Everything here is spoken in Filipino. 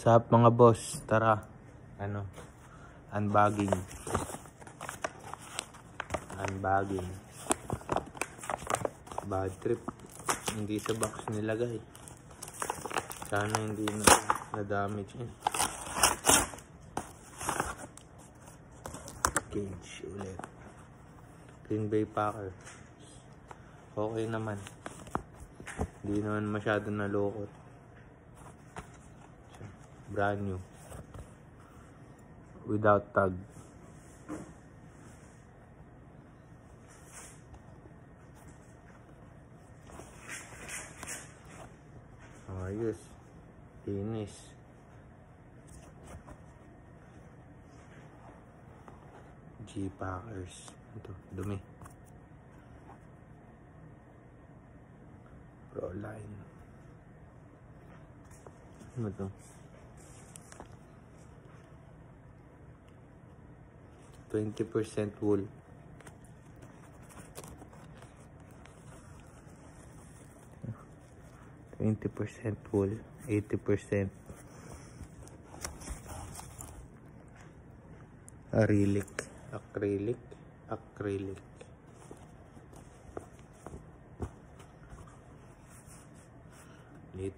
Sa mga boss, tara. Ano? Unbagging. Unbagging. Bad trip. Hindi sa box nilagay. Sana hindi na, na-damage yun. Cage ulit. Green Bay Packer. Okay naman. Hindi naman masyado nalukot. Brand new. Without tag. Ayos. Linis. G-Packers. Ito, dumi. Pro line. Ano to? Twenty percent wool. Twenty percent wool. Eighty percent acrylic. Acrylic. Acrylic. Neat.